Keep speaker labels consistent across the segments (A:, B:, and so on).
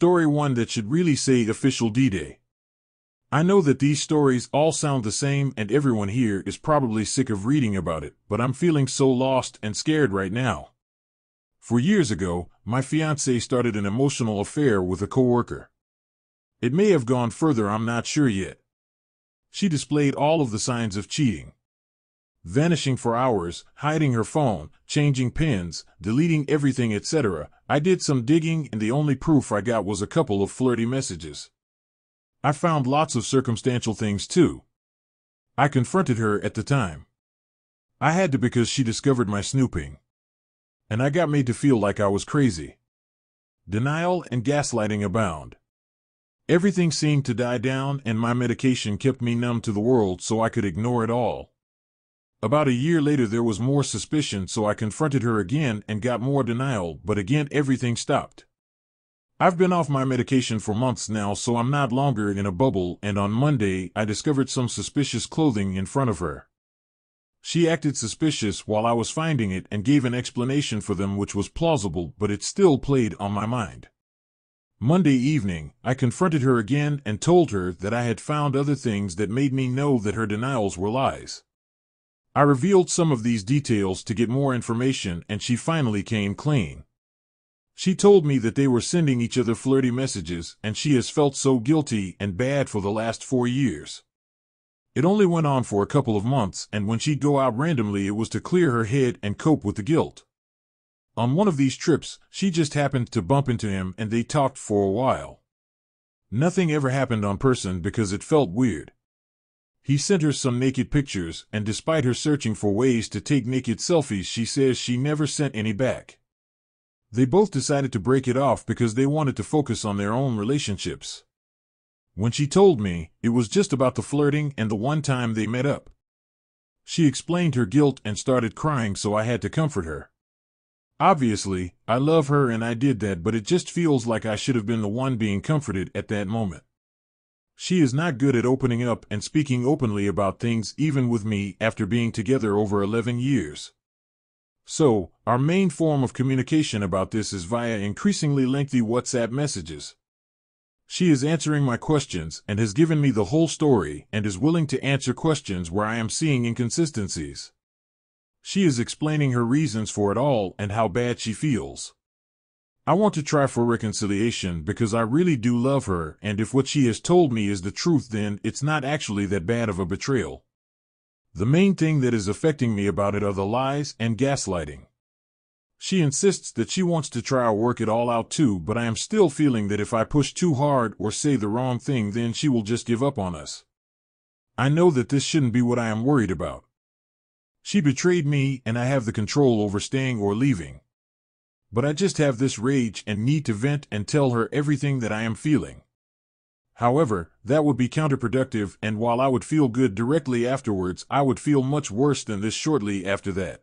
A: Story 1 that should really say official D-Day. I know that these stories all sound the same and everyone here is probably sick of reading about it, but I'm feeling so lost and scared right now. For years ago, my fiance started an emotional affair with a coworker. It may have gone further, I'm not sure yet. She displayed all of the signs of cheating. Vanishing for hours, hiding her phone, changing pins, deleting everything, etc. I did some digging and the only proof I got was a couple of flirty messages. I found lots of circumstantial things too. I confronted her at the time. I had to because she discovered my snooping. And I got made to feel like I was crazy. Denial and gaslighting abound. Everything seemed to die down and my medication kept me numb to the world so I could ignore it all. About a year later there was more suspicion so I confronted her again and got more denial but again everything stopped. I've been off my medication for months now, so I'm not longer in a bubble, and on Monday I discovered some suspicious clothing in front of her. She acted suspicious while I was finding it and gave an explanation for them which was plausible, but it still played on my mind. Monday evening, I confronted her again and told her that I had found other things that made me know that her denials were lies. I revealed some of these details to get more information and she finally came clean. She told me that they were sending each other flirty messages, and she has felt so guilty and bad for the last four years. It only went on for a couple of months, and when she'd go out randomly, it was to clear her head and cope with the guilt. On one of these trips, she just happened to bump into him and they talked for a while. Nothing ever happened on person because it felt weird. He sent her some naked pictures, and despite her searching for ways to take naked selfies, she says she never sent any back. They both decided to break it off because they wanted to focus on their own relationships. When she told me, it was just about the flirting and the one time they met up. She explained her guilt and started crying, so I had to comfort her. Obviously, I love her and I did that, but it just feels like I should have been the one being comforted at that moment. She is not good at opening up and speaking openly about things, even with me, after being together over 11 years. So, our main form of communication about this is via increasingly lengthy WhatsApp messages. She is answering my questions and has given me the whole story and is willing to answer questions where I am seeing inconsistencies. She is explaining her reasons for it all and how bad she feels. I want to try for reconciliation because I really do love her, and if what she has told me is the truth, then it's not actually that bad of a betrayal. The main thing that is affecting me about it are the lies and gaslighting. She insists that she wants to try to work it all out too, but I am still feeling that if I push too hard or say the wrong thing, then she will just give up on us. I know that this shouldn't be what I am worried about. She betrayed me, and I have the control over staying or leaving. But I just have this rage and need to vent and tell her everything that I am feeling. However, that would be counterproductive, and while I would feel good directly afterwards, I would feel much worse than this shortly after that.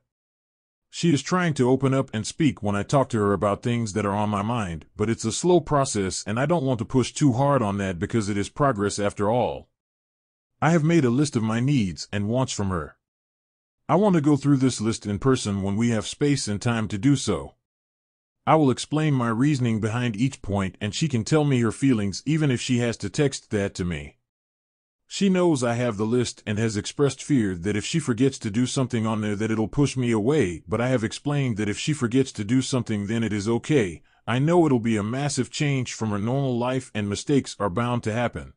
A: She is trying to open up and speak when I talk to her about things that are on my mind, but it's a slow process and I don't want to push too hard on that because it is progress after all. I have made a list of my needs and wants from her. I want to go through this list in person when we have space and time to do so. I will explain my reasoning behind each point and she can tell me her feelings even if she has to text that to me. She knows I have the list and has expressed fear that if she forgets to do something on there that it'll push me away, but I have explained that if she forgets to do something then it is okay. I know it'll be a massive change from her normal life and mistakes are bound to happen.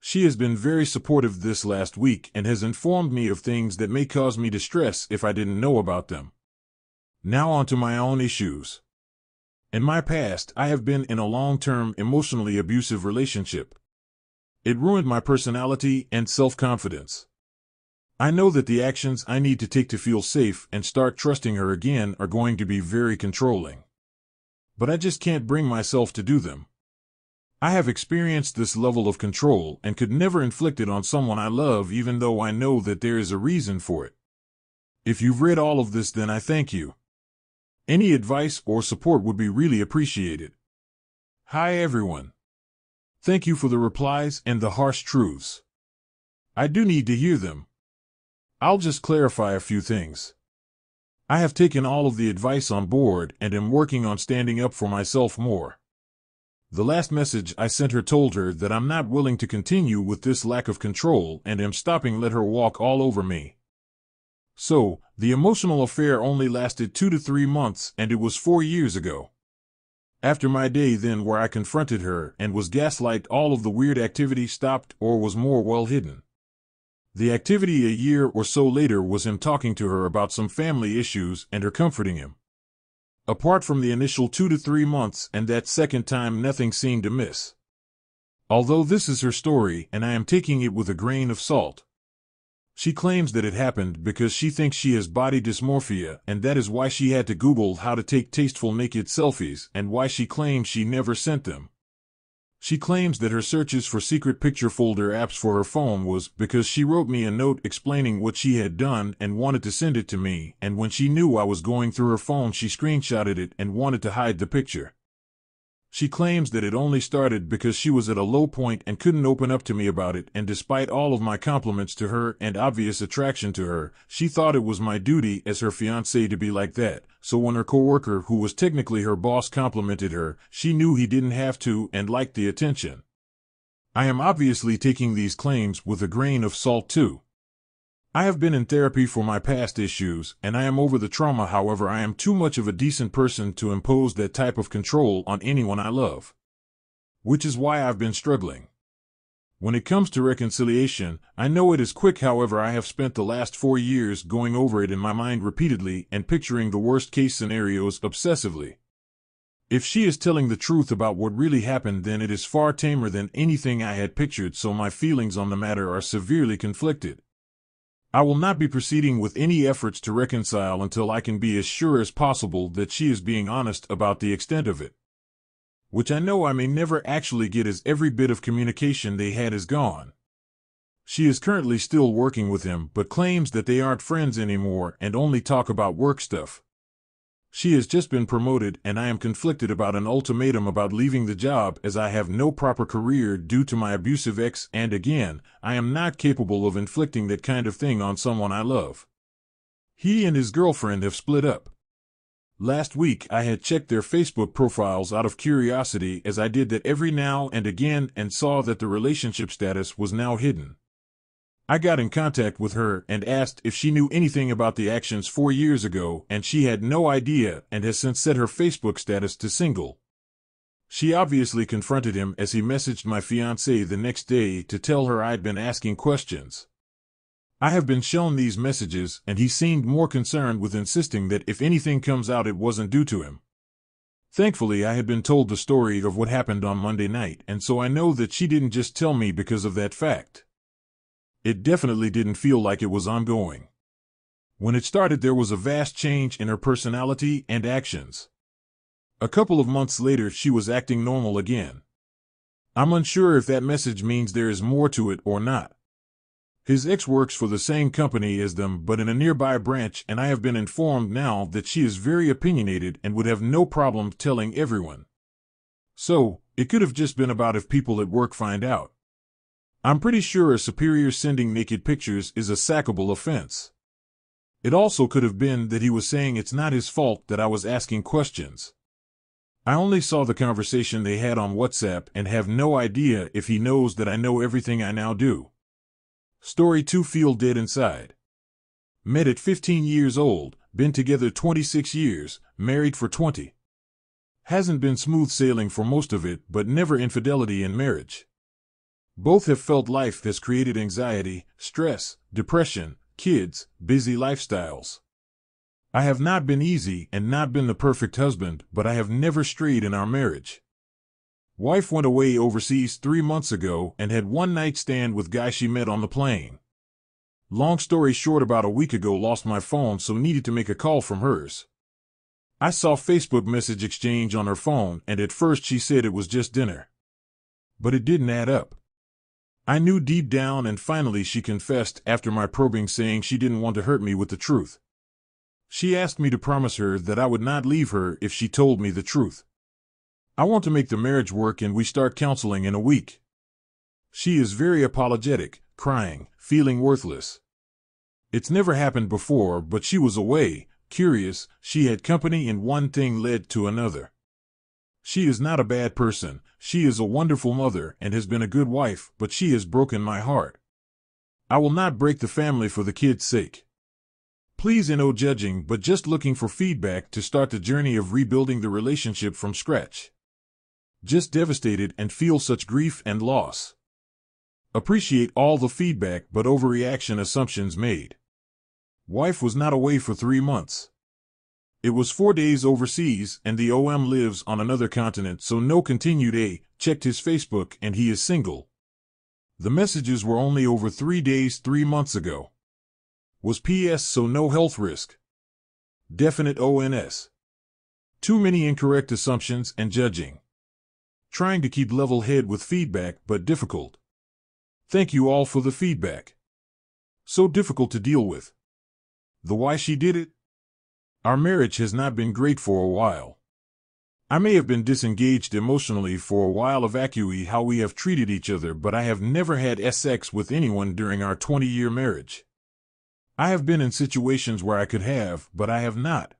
A: She has been very supportive this last week and has informed me of things that may cause me distress if I didn't know about them. Now on to my own issues. In my past, I have been in a long-term, emotionally abusive relationship. It ruined my personality and self-confidence. I know that the actions I need to take to feel safe and start trusting her again are going to be very controlling. But I just can't bring myself to do them. I have experienced this level of control and could never inflict it on someone I love even though I know that there is a reason for it. If you've read all of this then I thank you. Any advice or support would be really appreciated. Hi everyone. Thank you for the replies and the harsh truths. I do need to hear them. I'll just clarify a few things. I have taken all of the advice on board and am working on standing up for myself more. The last message I sent her told her that I'm not willing to continue with this lack of control and am stopping let her walk all over me. So, the emotional affair only lasted two to three months and it was four years ago. After my day then where I confronted her and was gaslight all of the weird activity stopped or was more well hidden. The activity a year or so later was him talking to her about some family issues and her comforting him. Apart from the initial two to three months and that second time nothing seemed amiss. Although this is her story and I am taking it with a grain of salt. She claims that it happened because she thinks she has body dysmorphia and that is why she had to Google how to take tasteful naked selfies and why she claims she never sent them. She claims that her searches for secret picture folder apps for her phone was because she wrote me a note explaining what she had done and wanted to send it to me, and when she knew I was going through her phone, she screenshotted it and wanted to hide the picture. She claims that it only started because she was at a low point and couldn't open up to me about it, and despite all of my compliments to her and obvious attraction to her, she thought it was my duty as her fiancé to be like that. So when her coworker, who was technically her boss, complimented her, she knew he didn't have to and liked the attention. I am obviously taking these claims with a grain of salt too. I have been in therapy for my past issues, and I am over the trauma. However, I am too much of a decent person to impose that type of control on anyone I love. Which is why I've been struggling. When it comes to reconciliation, I know it is quick. However, I have spent the last four years going over it in my mind repeatedly and picturing the worst case scenarios obsessively. If she is telling the truth about what really happened, then it is far tamer than anything I had pictured, so my feelings on the matter are severely conflicted. I will not be proceeding with any efforts to reconcile until I can be as sure as possible that she is being honest about the extent of it. Which I know I may never actually get as every bit of communication they had is gone. She is currently still working with him, but claims that they aren't friends anymore and only talk about work stuff. She has just been promoted, and I am conflicted about an ultimatum about leaving the job as I have no proper career due to my abusive ex, and again, I am not capable of inflicting that kind of thing on someone I love. He and his girlfriend have split up. Last week, I had checked their Facebook profiles out of curiosity as I did that every now and again and saw that the relationship status was now hidden. I got in contact with her and asked if she knew anything about the actions four years ago, and she had no idea and has since set her Facebook status to single. She obviously confronted him as he messaged my fiancée the next day to tell her I'd been asking questions. I have been shown these messages, and he seemed more concerned with insisting that if anything comes out, it wasn't due to him. Thankfully, I had been told the story of what happened on Monday night, and so I know that she didn't just tell me because of that fact. It definitely didn't feel like it was ongoing. When it started, there was a vast change in her personality and actions. A couple of months later, she was acting normal again. I'm unsure if that message means there is more to it or not. His ex works for the same company as them, but in a nearby branch, and I have been informed now that she is very opinionated and would have no problem telling everyone. So, it could have just been about if people at work find out. I'm pretty sure a superior sending naked pictures is a sackable offense. It also could have been that he was saying it's not his fault that I was asking questions. I only saw the conversation they had on WhatsApp and have no idea if he knows that I know everything I now do. Story 2 Feel Dead Inside. Met at 15 years old, been together 26 years, married for 20. Hasn't been smooth sailing for most of it, but never infidelity in marriage. Both have felt life has created anxiety, stress, depression, kids, busy lifestyles. I have not been easy and not been the perfect husband, but I have never strayed in our marriage. Wife went away overseas three months ago and had one night stand with guy she met on the plane. Long story short, about a week ago lost my phone so needed to make a call from hers. I saw Facebook message exchange on her phone and at first she said it was just dinner. But it didn't add up. I knew deep down, and finally she confessed after my probing, saying she didn't want to hurt me with the truth. She asked me to promise her that I would not leave her if she told me the truth. I want to make the marriage work, and we start counseling in a week. She is very apologetic, crying, feeling worthless. It's never happened before, but she was away, curious, she had company, and one thing led to another. She is not a bad person, she is a wonderful mother and has been a good wife, but she has broken my heart. I will not break the family for the kid's sake. Please no judging, but just looking for feedback to start the journey of rebuilding the relationship from scratch. Just devastated and feel such grief and loss. Appreciate all the feedback but overreaction assumptions made. Wife was not away for three months. It was four days overseas, and the OM lives on another continent, so no continued A. Checked his Facebook, and he is single. The messages were only over three days three months ago. Was PS so no health risk? Definite ONS. Too many incorrect assumptions and judging. Trying to keep level head with feedback, but difficult. Thank you all for the feedback. So difficult to deal with. The why she did it? Our marriage has not been great for a while. I may have been disengaged emotionally for a while evacuate how we have treated each other, but I have never had sex with anyone during our 20 year marriage. I have been in situations where I could have, but I have not.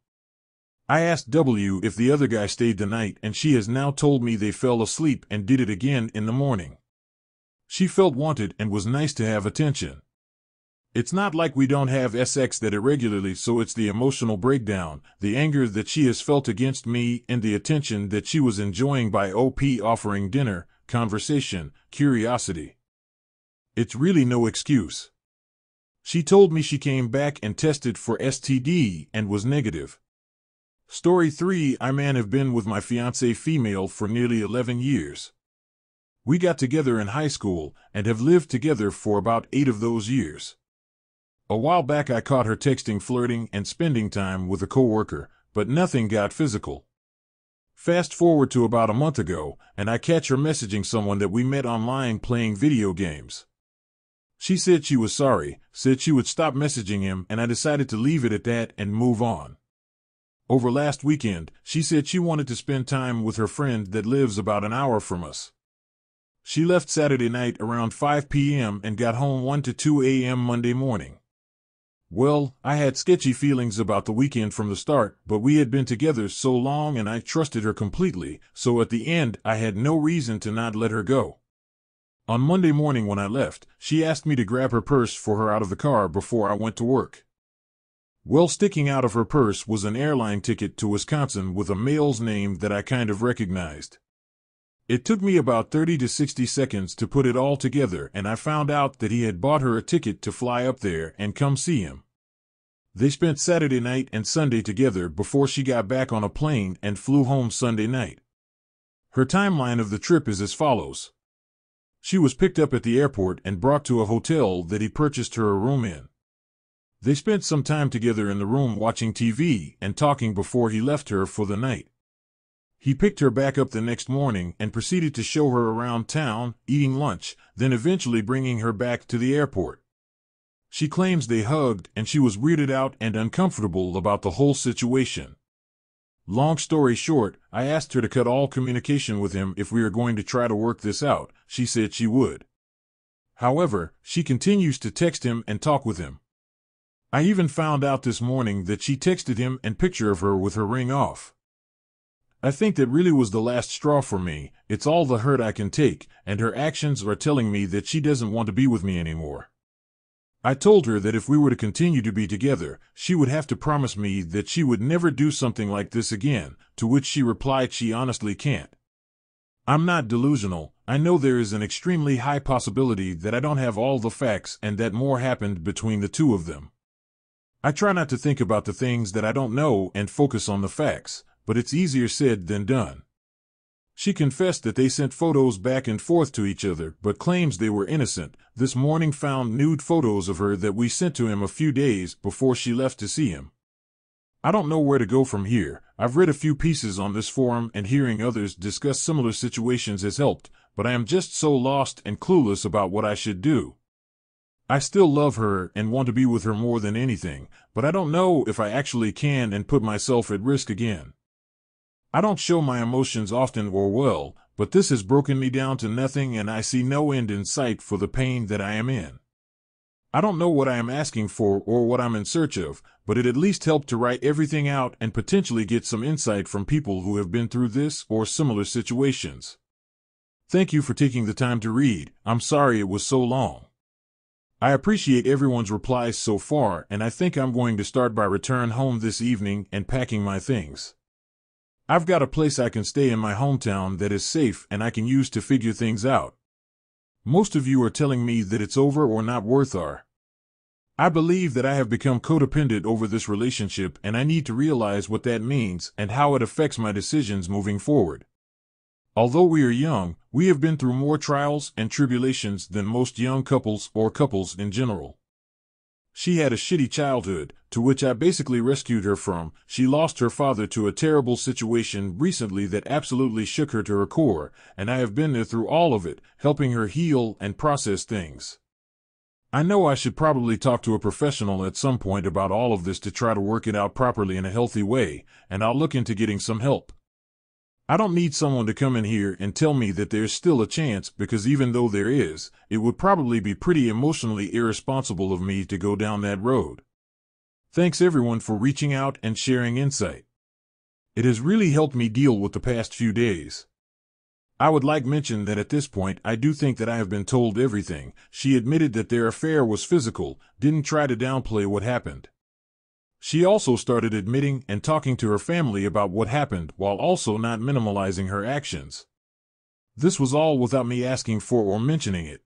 A: I asked W if the other guy stayed the night, and she has now told me they fell asleep and did it again in the morning. She felt wanted and was nice to have attention. It's not like we don't have SX that irregularly, so it's the emotional breakdown, the anger that she has felt against me, and the attention that she was enjoying by OP offering dinner, conversation, curiosity. It's really no excuse. She told me she came back and tested for STD and was negative. Story 3 I man have been with my fiancee female for nearly 11 years. We got together in high school and have lived together for about 8 of those years. A while back I caught her texting flirting and spending time with a coworker, but nothing got physical. Fast forward to about a month ago, and I catch her messaging someone that we met online playing video games. She said she was sorry, said she would stop messaging him, and I decided to leave it at that and move on. Over last weekend, she said she wanted to spend time with her friend that lives about an hour from us. She left Saturday night around 5 p.m. and got home 1 to 2 a.m. Monday morning. Well, I had sketchy feelings about the weekend from the start, but we had been together so long and I trusted her completely, so at the end I had no reason to not let her go. On Monday morning when I left, she asked me to grab her purse for her out of the car before I went to work. Well, sticking out of her purse was an airline ticket to Wisconsin with a male's name that I kind of recognized. It took me about 30 to 60 seconds to put it all together, and I found out that he had bought her a ticket to fly up there and come see him. They spent Saturday night and Sunday together before she got back on a plane and flew home Sunday night. Her timeline of the trip is as follows. She was picked up at the airport and brought to a hotel that he purchased her a room in. They spent some time together in the room watching TV and talking before he left her for the night. He picked her back up the next morning and proceeded to show her around town, eating lunch, then eventually bringing her back to the airport. She claims they hugged and she was weirded out and uncomfortable about the whole situation. Long story short, I asked her to cut all communication with him if we are going to try to work this out. She said she would. However, she continues to text him and talk with him. I even found out this morning that she texted him and picture of her with her ring off. I think that really was the last straw for me. It's all the hurt I can take, and her actions are telling me that she doesn't want to be with me anymore. I told her that if we were to continue to be together, she would have to promise me that she would never do something like this again, to which she replied she honestly can't. I'm not delusional. I know there is an extremely high possibility that I don't have all the facts and that more happened between the two of them. I try not to think about the things that I don't know and focus on the facts but it's easier said than done. She confessed that they sent photos back and forth to each other, but claims they were innocent. This morning found nude photos of her that we sent to him a few days before she left to see him. I don't know where to go from here. I've read a few pieces on this forum and hearing others discuss similar situations has helped, but I am just so lost and clueless about what I should do. I still love her and want to be with her more than anything, but I don't know if I actually can and put myself at risk again. I don't show my emotions often or well, but this has broken me down to nothing and I see no end in sight for the pain that I am in. I don't know what I am asking for or what I'm in search of, but it at least helped to write everything out and potentially get some insight from people who have been through this or similar situations. Thank you for taking the time to read. I'm sorry it was so long. I appreciate everyone's replies so far, and I think I'm going to start by return home this evening and packing my things. I've got a place I can stay in my hometown that is safe and I can use to figure things out. Most of you are telling me that it's over or not worth our. I believe that I have become codependent over this relationship and I need to realize what that means and how it affects my decisions moving forward. Although we are young, we have been through more trials and tribulations than most young couples or couples in general. She had a shitty childhood, to which I basically rescued her from. She lost her father to a terrible situation recently that absolutely shook her to her core, and I have been there through all of it, helping her heal and process things. I know I should probably talk to a professional at some point about all of this to try to work it out properly in a healthy way, and I'll look into getting some help. I don't need someone to come in here and tell me that there's still a chance because even though there is, it would probably be pretty emotionally irresponsible of me to go down that road. Thanks everyone for reaching out and sharing insight. It has really helped me deal with the past few days. I would like mention that at this point I do think that I have been told everything. She admitted that their affair was physical, didn't try to downplay what happened. She also started admitting and talking to her family about what happened while also not minimalizing her actions. This was all without me asking for or mentioning it.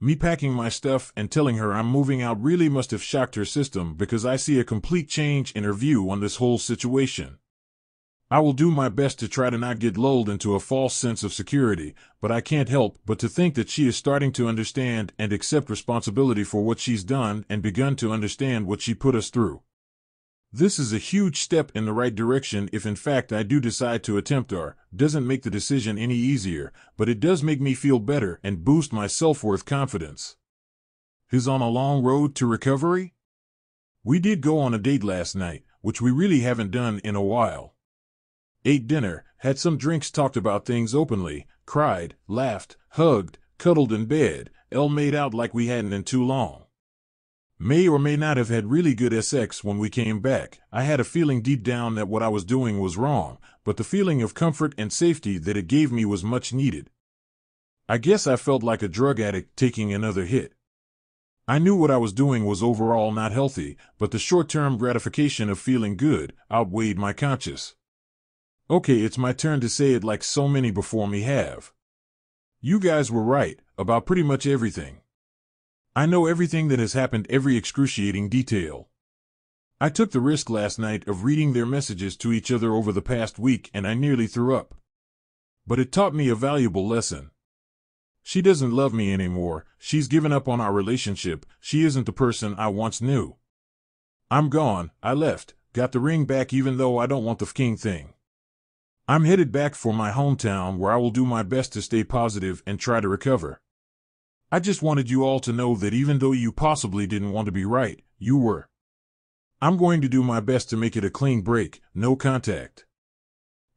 A: Me packing my stuff and telling her I'm moving out really must have shocked her system because I see a complete change in her view on this whole situation. I will do my best to try to not get lulled into a false sense of security, but I can't help but to think that she is starting to understand and accept responsibility for what she's done and begun to understand what she put us through. This is a huge step in the right direction if in fact I do decide to attempt or doesn't make the decision any easier, but it does make me feel better and boost my self-worth confidence. Is on a long road to recovery? We did go on a date last night, which we really haven't done in a while. Ate dinner, had some drinks, talked about things openly, cried, laughed, hugged, cuddled in bed, L made out like we hadn't in too long. May or may not have had really good SX when we came back. I had a feeling deep down that what I was doing was wrong, but the feeling of comfort and safety that it gave me was much needed. I guess I felt like a drug addict taking another hit. I knew what I was doing was overall not healthy, but the short-term gratification of feeling good outweighed my conscience. Okay, it's my turn to say it like so many before me have. You guys were right about pretty much everything. I know everything that has happened, every excruciating detail. I took the risk last night of reading their messages to each other over the past week and I nearly threw up. But it taught me a valuable lesson. She doesn't love me anymore, she's given up on our relationship, she isn't the person I once knew. I'm gone, I left, got the ring back even though I don't want the king thing. I'm headed back for my hometown where I will do my best to stay positive and try to recover. I just wanted you all to know that even though you possibly didn't want to be right, you were. I'm going to do my best to make it a clean break, no contact.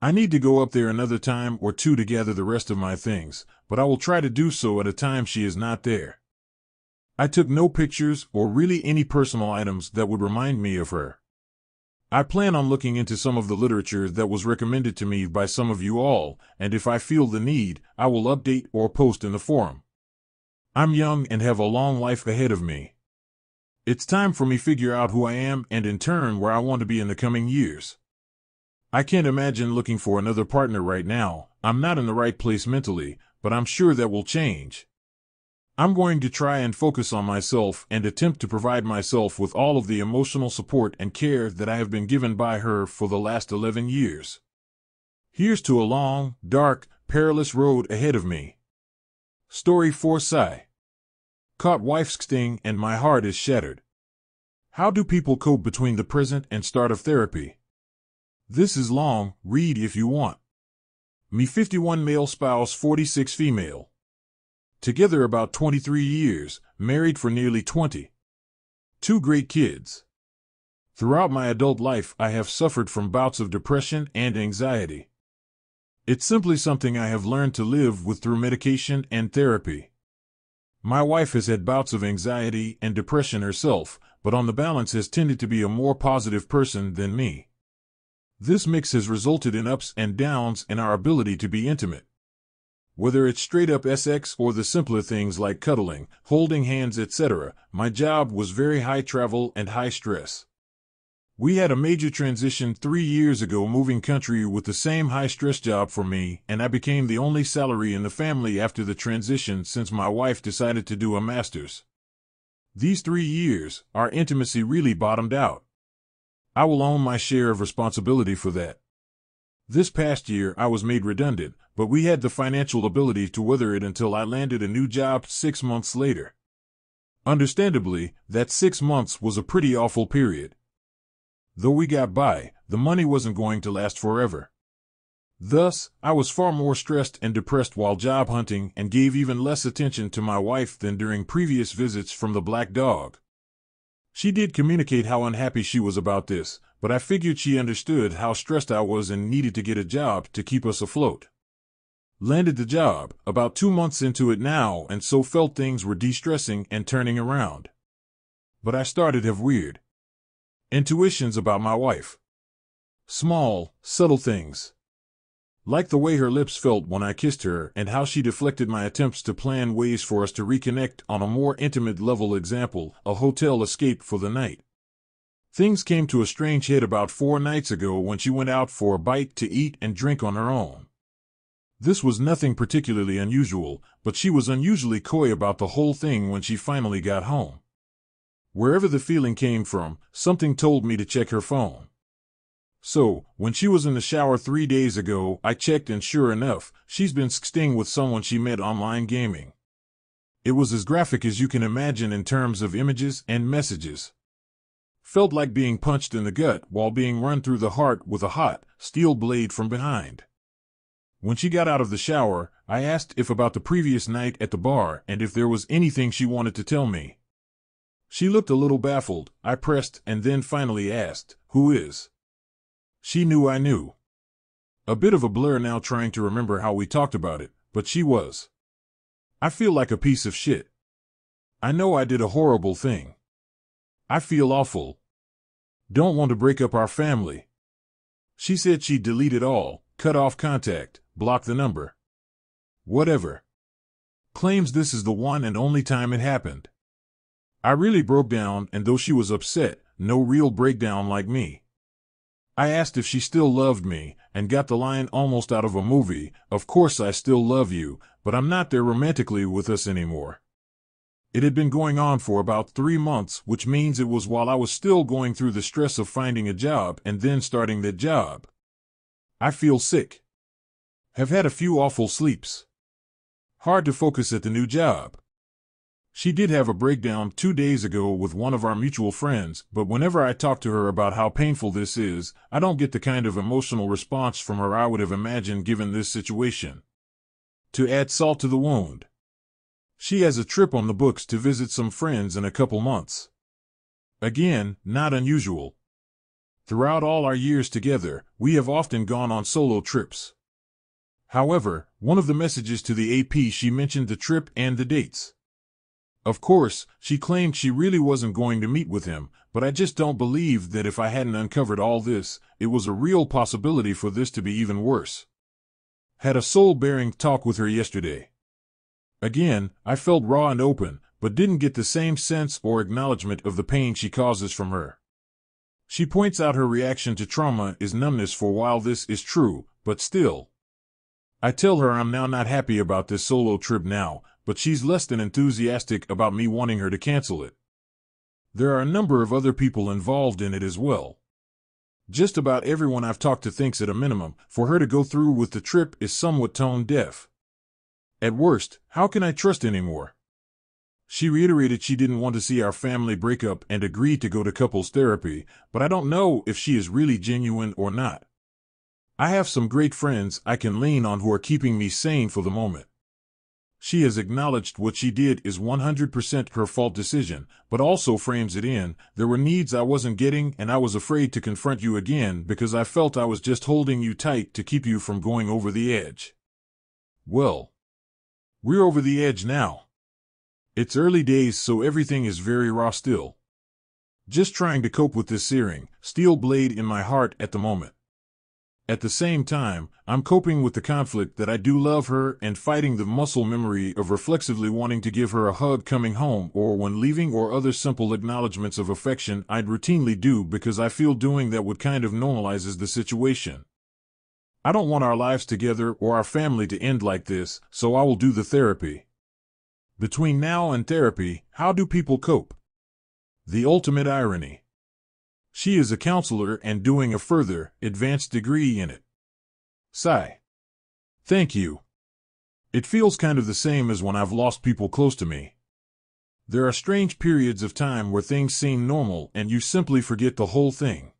A: I need to go up there another time or two to gather the rest of my things, but I will try to do so at a time she is not there. I took no pictures or really any personal items that would remind me of her. I plan on looking into some of the literature that was recommended to me by some of you all, and if I feel the need, I will update or post in the forum. I'm young and have a long life ahead of me. It's time for me to figure out who I am and in turn where I want to be in the coming years. I can't imagine looking for another partner right now. I'm not in the right place mentally, but I'm sure that will change. I'm going to try and focus on myself and attempt to provide myself with all of the emotional support and care that I have been given by her for the last 11 years. Here's to a long, dark, perilous road ahead of me. Story 4 Sigh. Caught wife's sting and my heart is shattered. How do people cope between the present and start of therapy? This is long, read if you want. Me 51 male spouse 46 female. Together about 23 years, married for nearly 20. Two great kids. Throughout my adult life I have suffered from bouts of depression and anxiety. It's simply something I have learned to live with through medication and therapy. My wife has had bouts of anxiety and depression herself, but on the balance has tended to be a more positive person than me. This mix has resulted in ups and downs in our ability to be intimate. Whether it's straight up SX or the simpler things like cuddling, holding hands, etc., my job was very high travel and high stress. We had a major transition three years ago, moving country with the same high stress job for me, and I became the only salary in the family after the transition since my wife decided to do a master's. These three years, our intimacy really bottomed out. I will own my share of responsibility for that. This past year, I was made redundant, but we had the financial ability to weather it until I landed a new job six months later. Understandably, that six months was a pretty awful period. Though we got by, the money wasn't going to last forever. Thus, I was far more stressed and depressed while job hunting and gave even less attention to my wife than during previous visits from the black dog. She did communicate how unhappy she was about this, but I figured she understood how stressed I was and needed to get a job to keep us afloat. Landed the job, about two months into it now, and so felt things were de-stressing and turning around. But I started have weird, Intuitions about my wife. Small, subtle things. Like the way her lips felt when I kissed her and how she deflected my attempts to plan ways for us to reconnect on a more intimate level example, a hotel escape for the night. Things came to a strange head about four nights ago when she went out for a bite to eat and drink on her own. This was nothing particularly unusual, but she was unusually coy about the whole thing when she finally got home. Wherever the feeling came from, something told me to check her phone. So, when she was in the shower three days ago, I checked and sure enough, she's been sexting with someone she met online gaming. It was as graphic as you can imagine in terms of images and messages. Felt like being punched in the gut while being run through the heart with a hot, steel blade from behind. When she got out of the shower, I asked if about the previous night at the bar and if there was anything she wanted to tell me. She looked a little baffled. I pressed and then finally asked, Who is? She knew I knew. A bit of a blur now trying to remember how we talked about it, but she was. I feel like a piece of shit. I know I did a horrible thing. I feel awful. Don't want to break up our family. She said she'd delete it all, cut off contact, block the number. Whatever. Claims this is the one and only time it happened. I really broke down, and though she was upset, no real breakdown like me. I asked if she still loved me, and got the line almost out of a movie, of course I still love you, but I'm not there romantically with us anymore. It had been going on for about three months, which means it was while I was still going through the stress of finding a job and then starting that job. I feel sick. Have had a few awful sleeps. Hard to focus at the new job. She did have a breakdown two days ago with one of our mutual friends, but whenever I talk to her about how painful this is, I don't get the kind of emotional response from her I would have imagined given this situation. To add salt to the wound, she has a trip on the books to visit some friends in a couple months. Again, not unusual. Throughout all our years together, we have often gone on solo trips. However, one of the messages to the AP she mentioned the trip and the dates. Of course, she claimed she really wasn't going to meet with him, but I just don't believe that if I hadn't uncovered all this, it was a real possibility for this to be even worse. Had a soul-bearing talk with her yesterday. Again, I felt raw and open, but didn't get the same sense or acknowledgement of the pain she causes from her. She points out her reaction to trauma is numbness for while this is true, but still. I tell her I'm now not happy about this solo trip now, but she's less than enthusiastic about me wanting her to cancel it. There are a number of other people involved in it as well. Just about everyone I've talked to thinks at a minimum, for her to go through with the trip is somewhat tone deaf. At worst, how can I trust anymore? She reiterated she didn't want to see our family break up and agreed to go to couples therapy, but I don't know if she is really genuine or not. I have some great friends I can lean on who are keeping me sane for the moment. She has acknowledged what she did is 100% her fault decision, but also frames it in, there were needs I wasn't getting and I was afraid to confront you again because I felt I was just holding you tight to keep you from going over the edge. Well, we're over the edge now. It's early days, so everything is very raw still. Just trying to cope with this searing, steel blade in my heart at the moment. At the same time, I'm coping with the conflict that I do love her and fighting the muscle memory of reflexively wanting to give her a hug coming home or when leaving or other simple acknowledgments of affection I'd routinely do because I feel doing that would kind of normalizes the situation. I don't want our lives together or our family to end like this, so I will do the therapy. Between now and therapy, how do people cope? The ultimate irony. She is a counselor and doing a further, advanced degree in it. Sigh. Thank you. It feels kind of the same as when I've lost people close to me. There are strange periods of time where things seem normal and you simply forget the whole thing.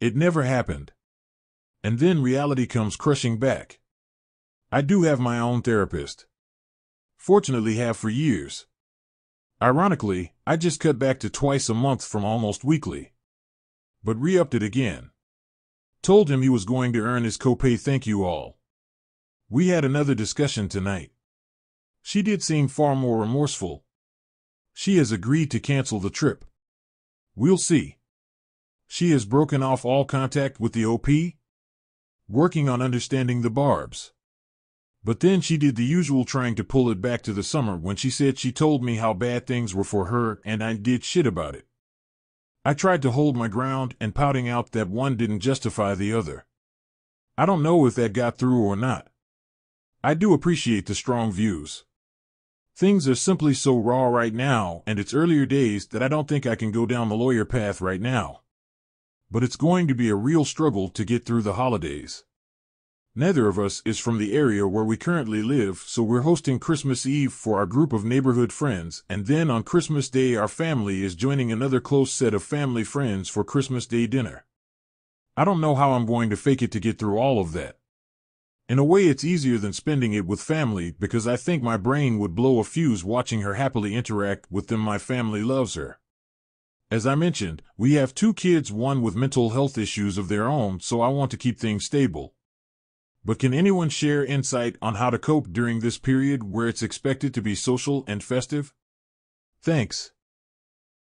A: It never happened. And then reality comes crushing back. I do have my own therapist. Fortunately, have for years. Ironically, I just cut back to twice a month from almost weekly but re-upped it again. Told him he was going to earn his copay thank you all. We had another discussion tonight. She did seem far more remorseful. She has agreed to cancel the trip. We'll see. She has broken off all contact with the OP? Working on understanding the barbs. But then she did the usual trying to pull it back to the summer when she said she told me how bad things were for her and I did shit about it. I tried to hold my ground and pouting out that one didn't justify the other. I don't know if that got through or not. I do appreciate the strong views. Things are simply so raw right now, and it's earlier days that I don't think I can go down the lawyer path right now. But it's going to be a real struggle to get through the holidays. Neither of us is from the area where we currently live, so we're hosting Christmas Eve for our group of neighborhood friends, and then on Christmas Day our family is joining another close set of family friends for Christmas Day dinner. I don't know how I'm going to fake it to get through all of that. In a way, it's easier than spending it with family because I think my brain would blow a fuse watching her happily interact with them my family loves her. As I mentioned, we have two kids, one with mental health issues of their own, so I want to keep things stable. But can anyone share insight on how to cope during this period where it's expected to be social and festive? Thanks.